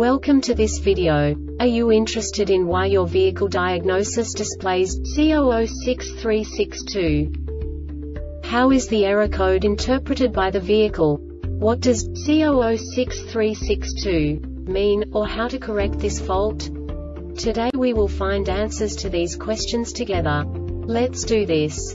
Welcome to this video. Are you interested in why your vehicle diagnosis displays C006362? How is the error code interpreted by the vehicle? What does C006362 mean, or how to correct this fault? Today we will find answers to these questions together. Let's do this.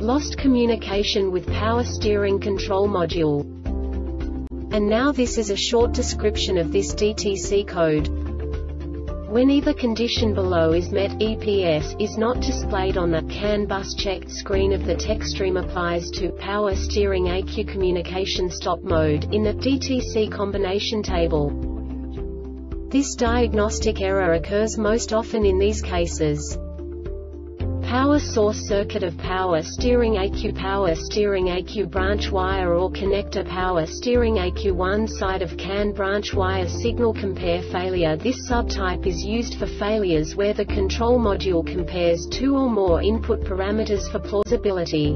Lost communication with power steering control module. And now this is a short description of this DTC code. When either condition below is met EPS is not displayed on the CAN bus checked screen of the TechStream applies to power steering ECU communication stop mode in the DTC combination table. This diagnostic error occurs most often in these cases. Power source circuit of power steering ECU power steering ECU branch wire or connector power steering ECU one side of CAN branch wire signal compare failure This subtype is used for failures where the control module compares two or more input parameters for plausibility.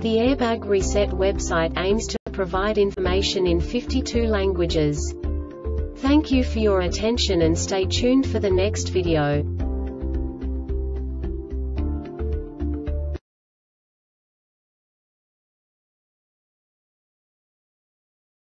The Airbag Reset website aims to provide information in 52 languages. Thank you for your attention and stay tuned for the next video.